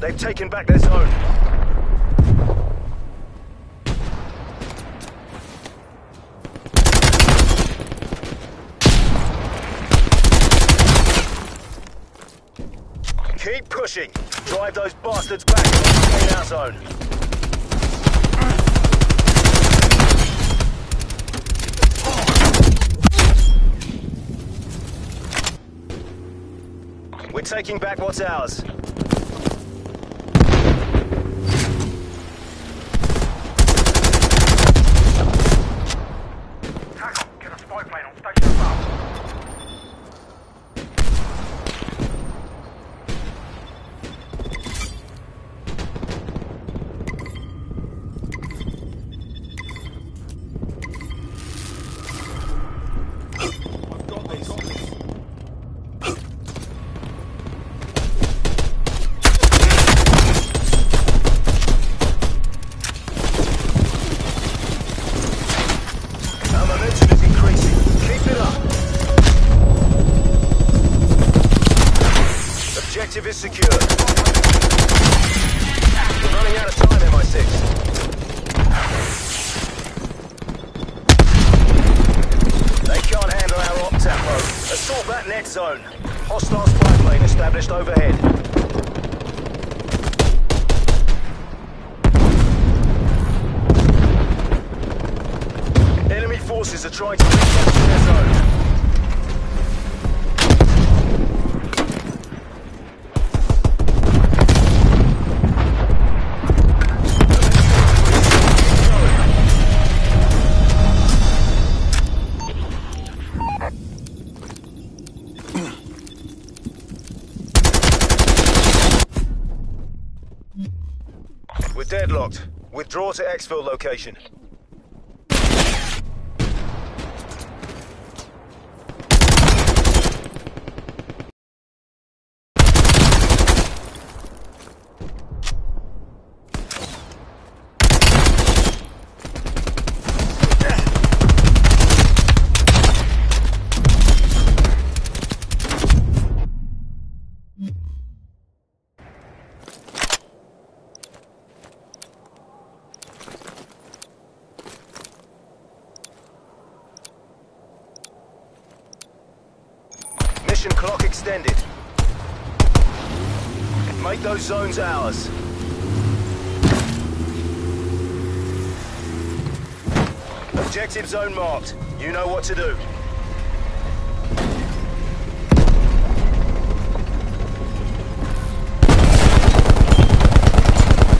They've taken back their zone. Keep pushing. Drive those bastards back maintain our zone. We're taking back what's ours. Secure. We're running out of time, MI6. They can't handle our op tempo. Assault that net zone. Hostile spy plane established overhead. Enemy forces are trying to recapture their zone. To exfil location. Mission clock extended. Make those. Objective zone marked. You know what to do.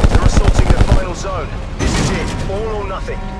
They're assaulting the final zone. This is it. All or nothing.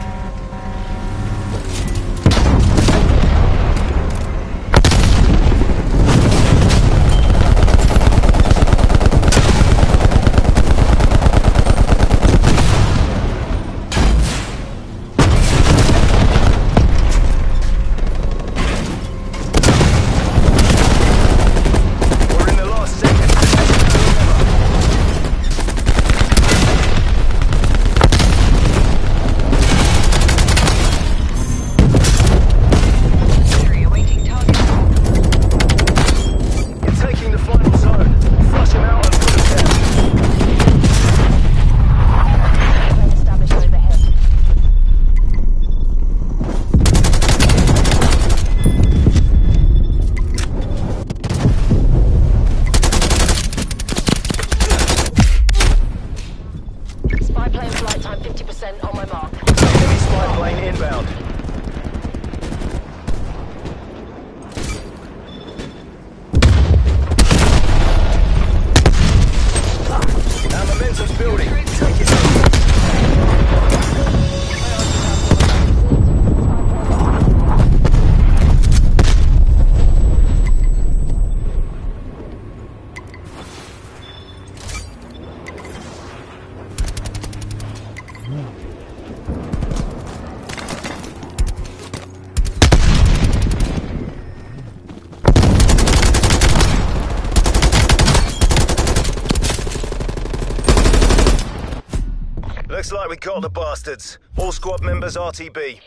Looks like we got the bastards. All squad members RTB.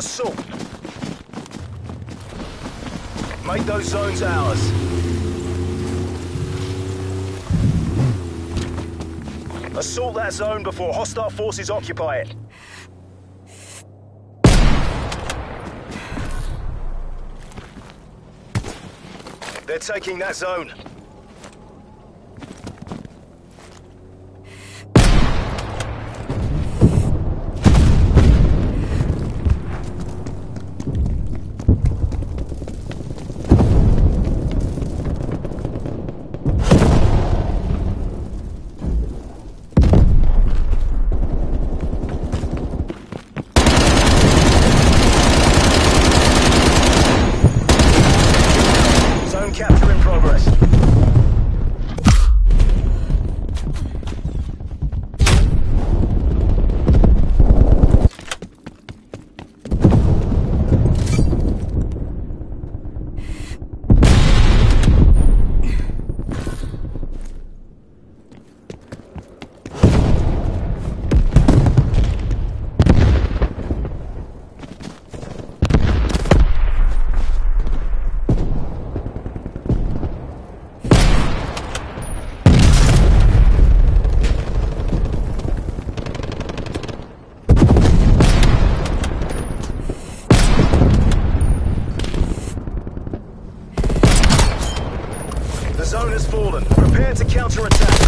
assault. Make those zones ours. Assault that zone before hostile forces occupy it. They're taking that zone. Excellent. Prepare to counterattack.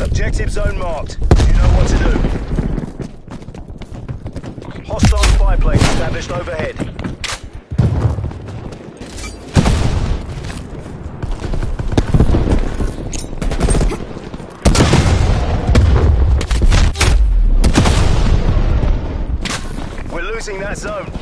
Objective zone marked. You know what to do. Hostile spy plane established overhead. closing that zone.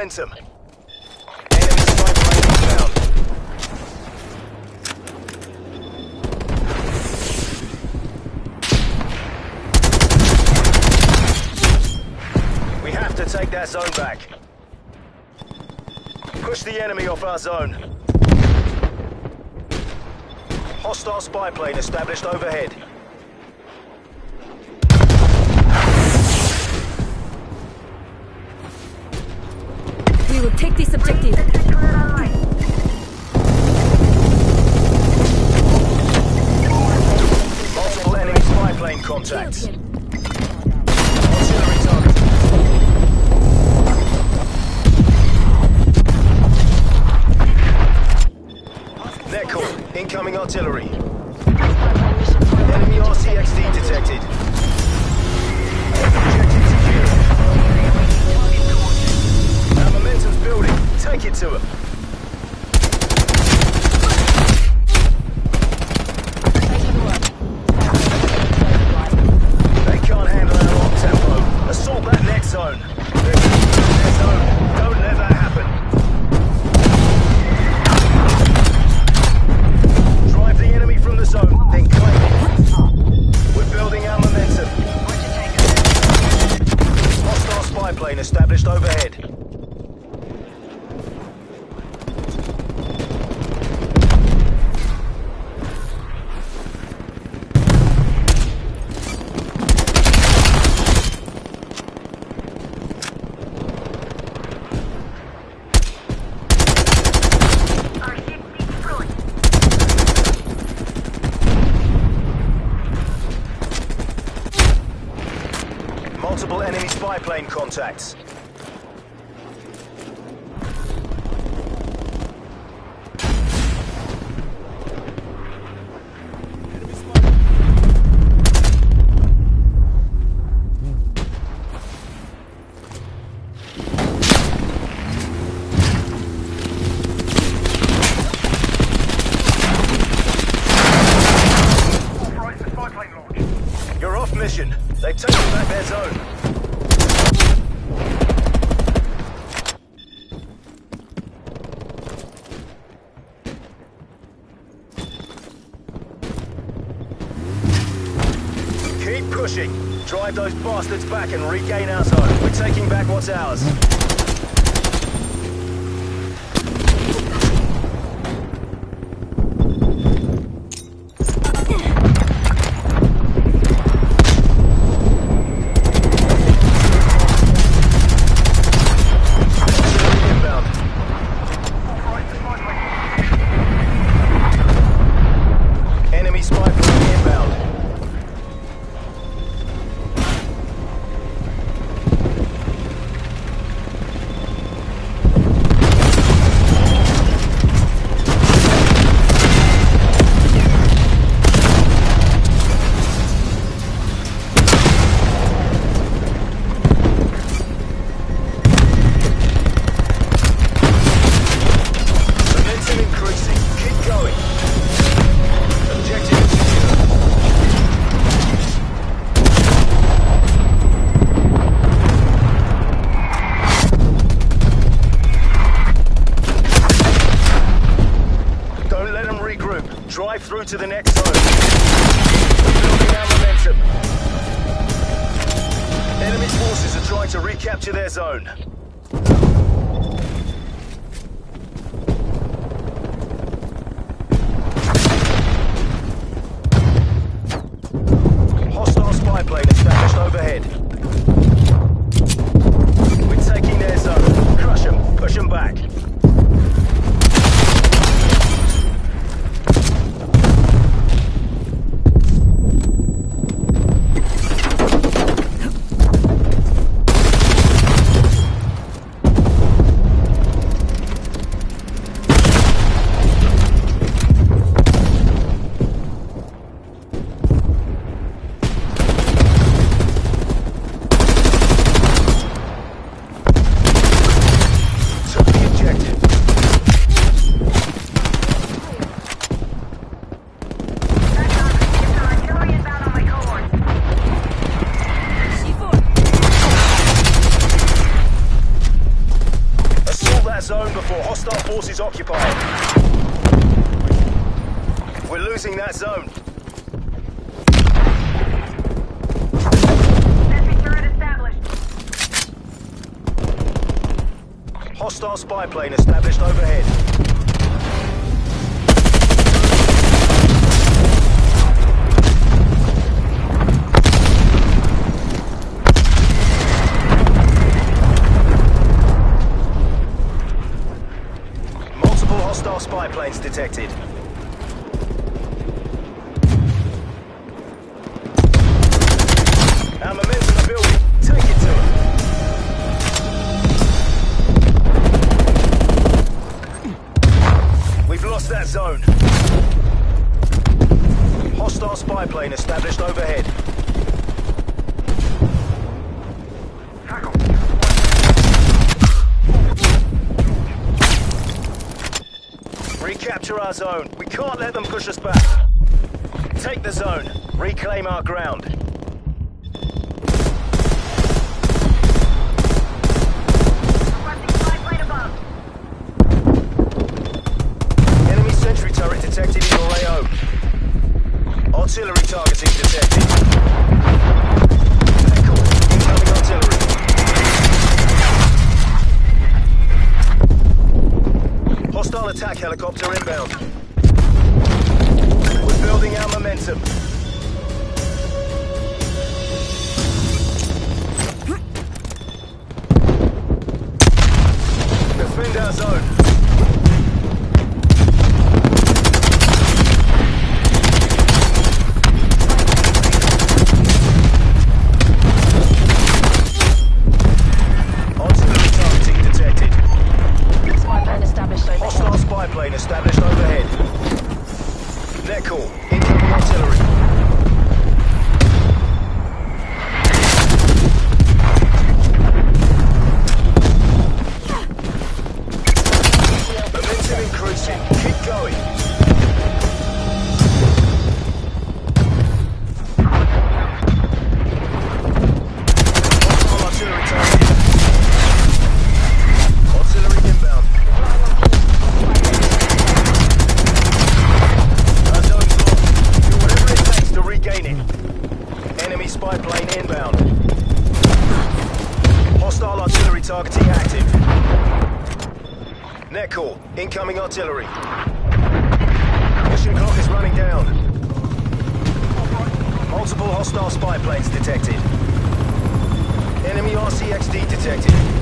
momentum. We have to take that zone back. Push the enemy off our zone. Hostile spy plane established overhead. Sorry. Enemy RCXD detected. Objective secure. Our momentum's building. Take it to him. contacts. pushing. Drive those bastards back and regain our zone. We're taking back what's ours. enter our zone. We can't let them push us back. Take the zone. Reclaim our ground. artillery. Mission clock is running down. Multiple hostile spy planes detected. Enemy RCXD detected.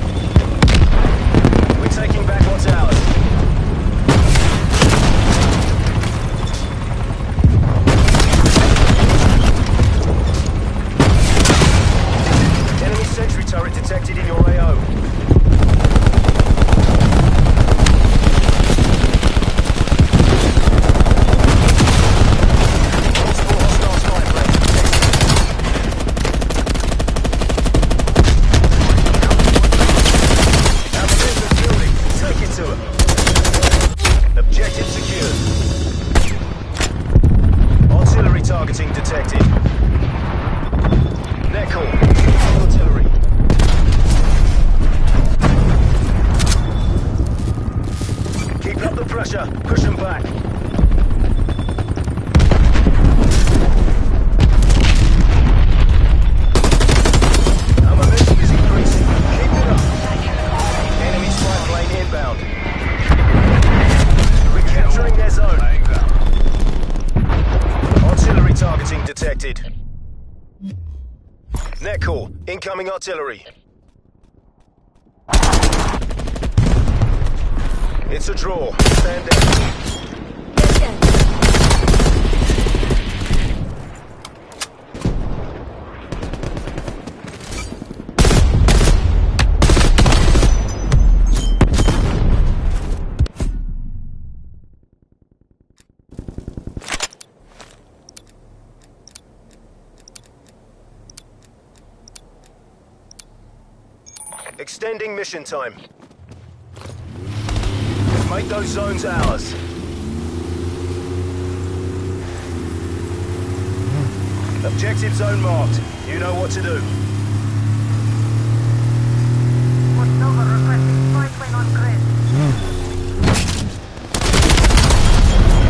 artillery. It's a draw. Stand down. Mission time. Make those zones ours. Objective zone marked. You know what to do.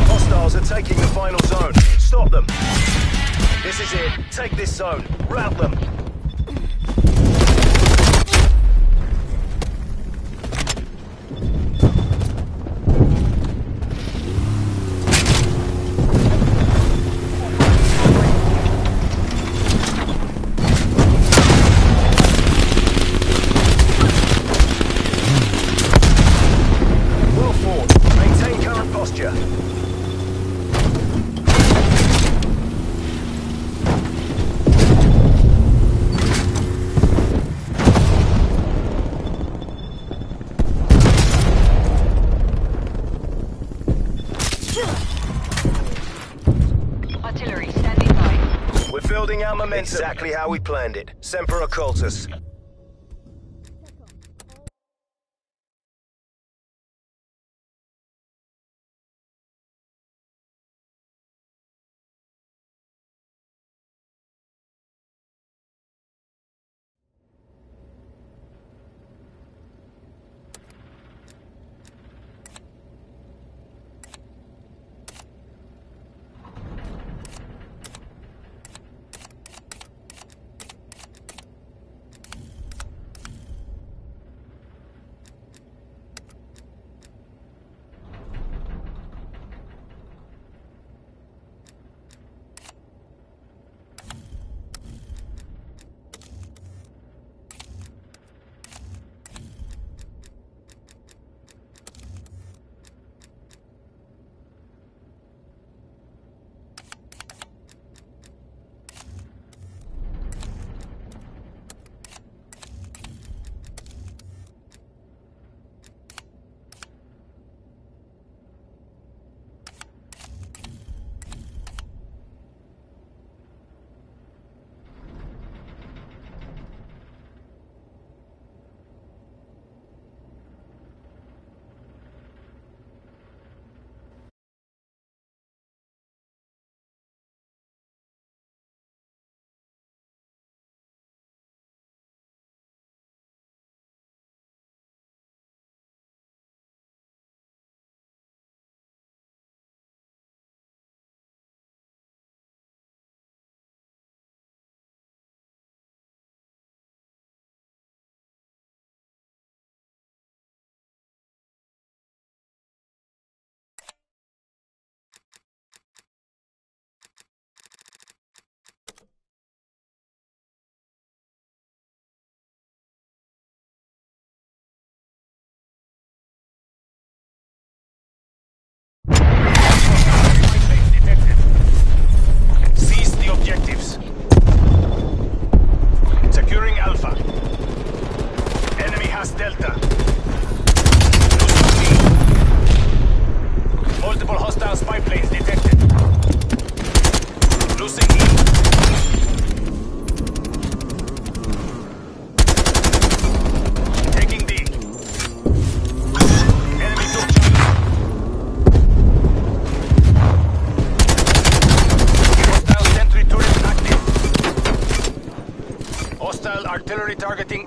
Hostiles are taking the final zone. Stop them. This is it. Take this zone. Rout them. Exactly how we planned it. Semper Occultus.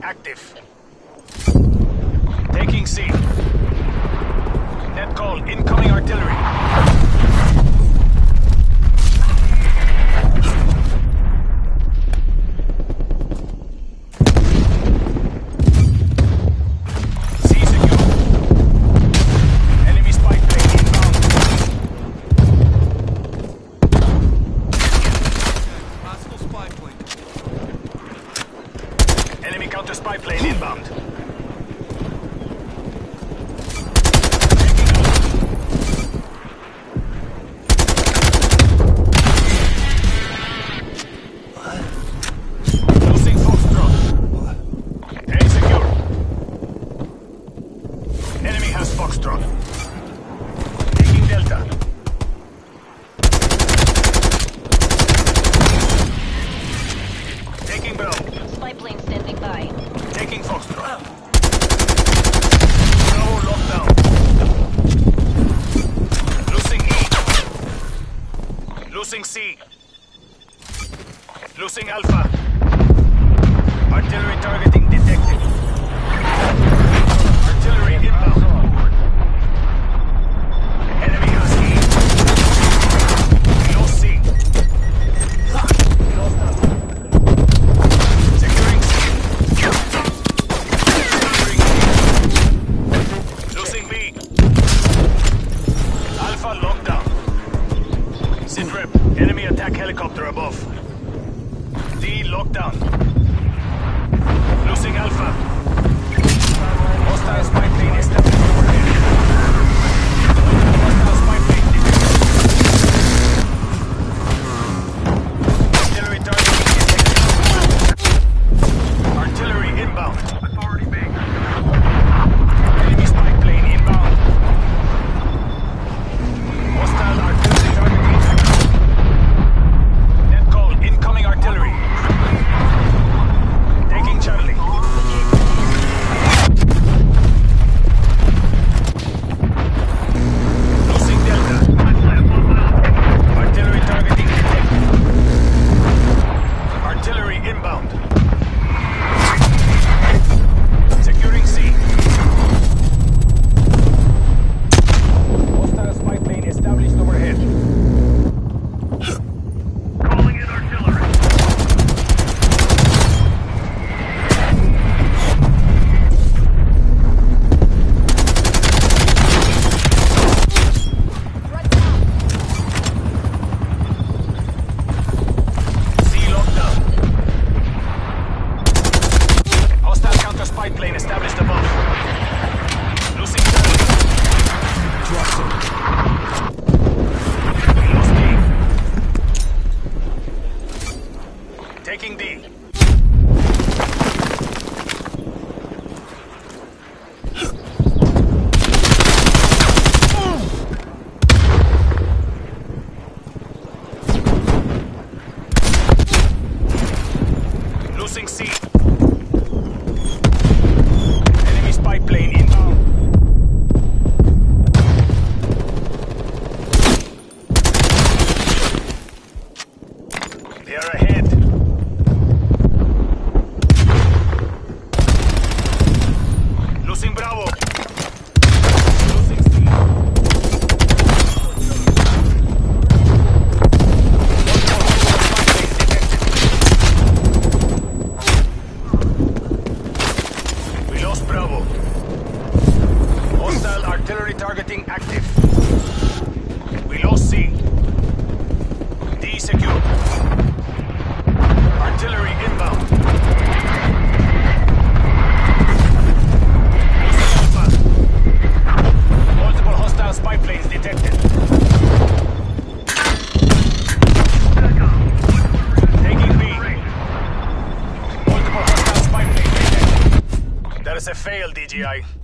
Active.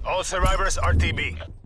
All survivors RTB.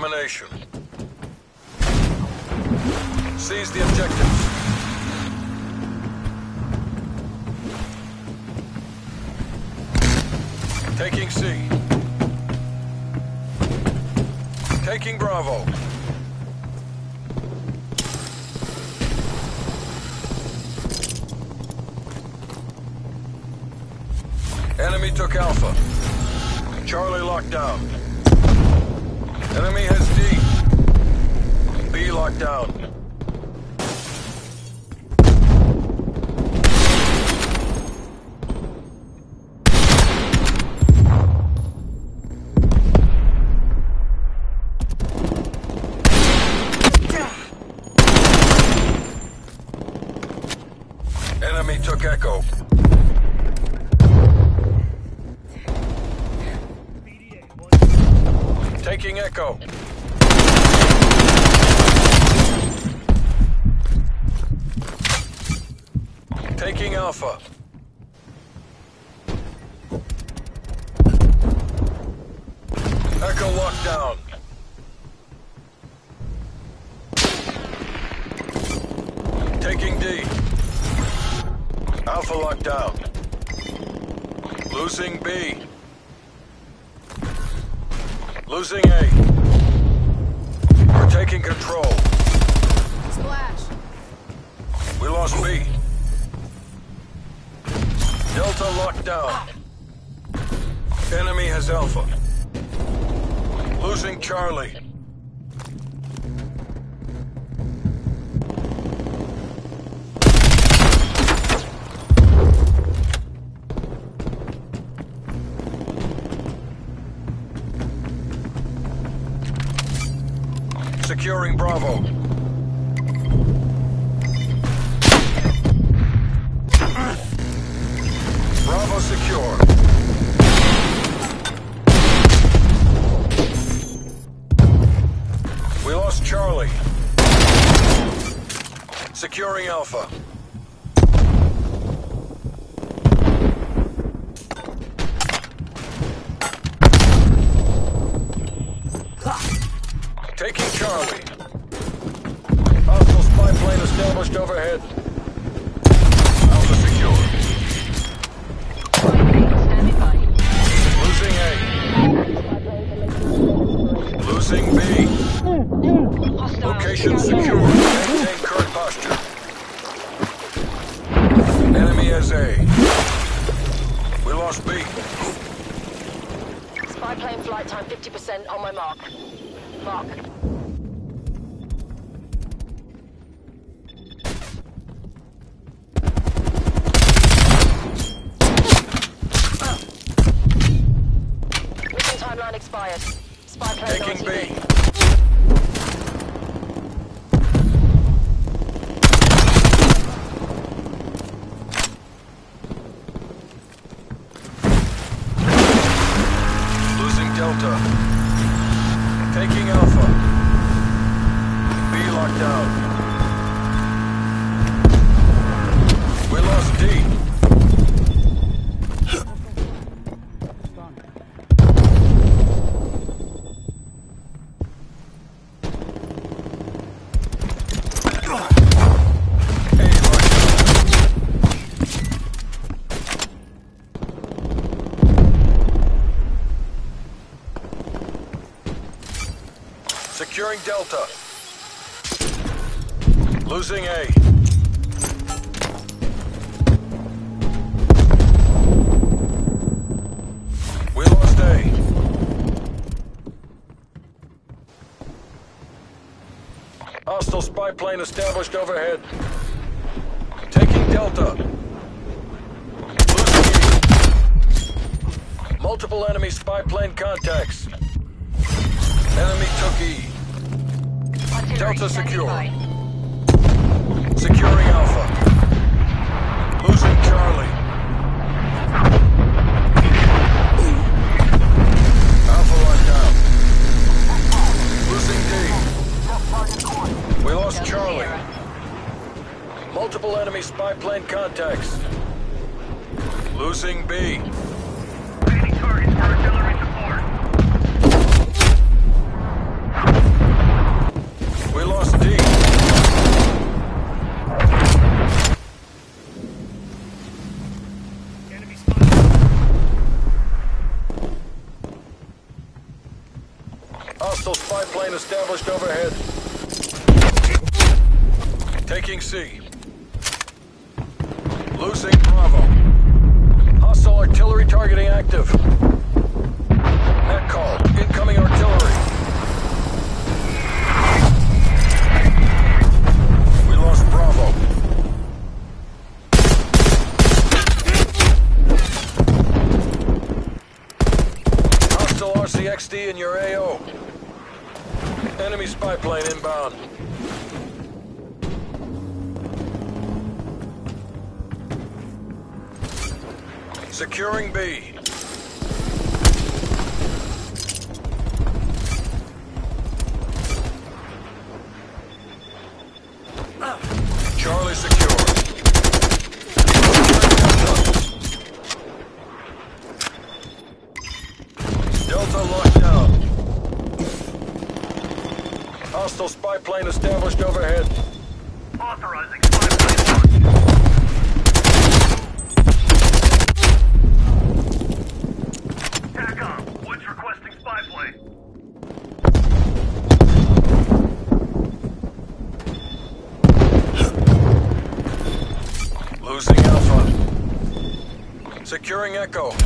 Domination. Seize the objectives. Taking C. Taking Bravo. Enemy took Alpha. Charlie locked down. Enemy has D. B locked down. Enemy took Echo. Taking Taking Alpha. Securing Bravo. Bravo secure. We lost Charlie. Securing Alpha. Taking Charlie. Hostile spy plane established overhead. Delta. Losing A. We lost A. Hostile spy plane established overhead. Taking Delta. Losing E. Multiple enemy spy plane contacts. Enemy took E. Delta secure. Securing Alpha. Losing Charlie. Alpha locked down. Losing D. We lost Charlie. Multiple enemy spy plane contacts. Losing B. established overhead. Taking C. Losing Bravo. Hostile artillery targeting active. Net call. Incoming artillery. on. Securing B. Echo.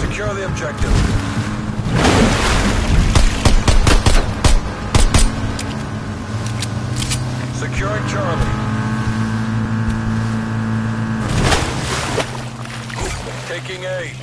Secure the objective. Securing Charlie. Taking A.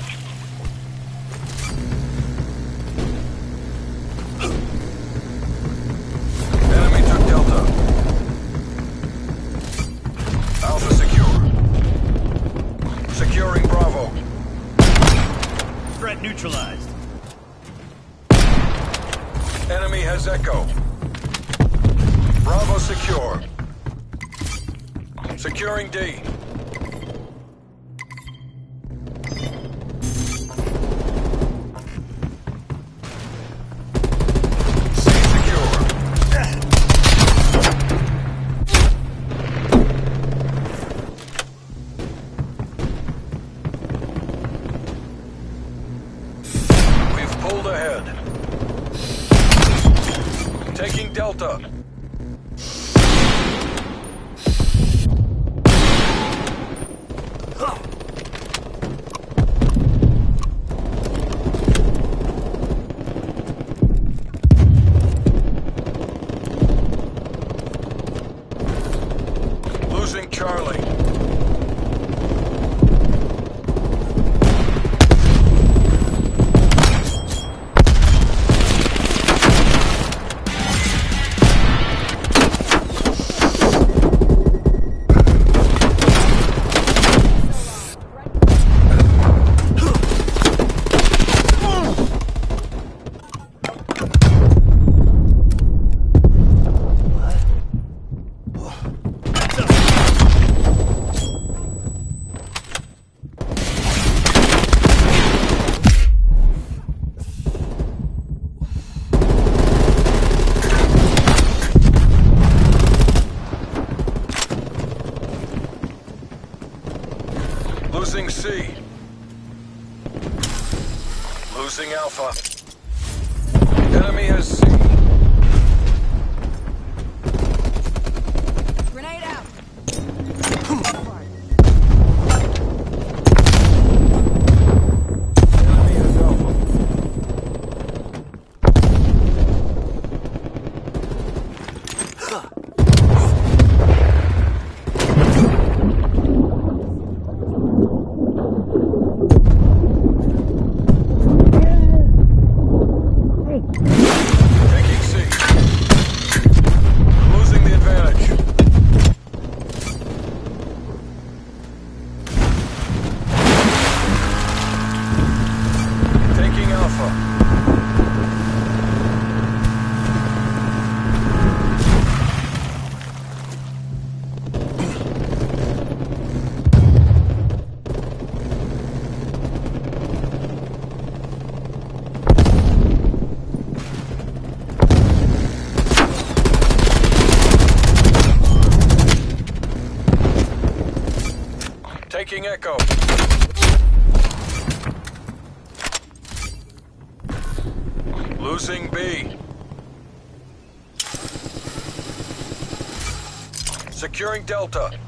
Delta.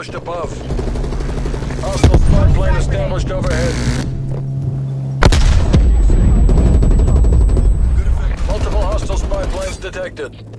established above. Hostile spy plane established overhead. Multiple hostile spy planes detected.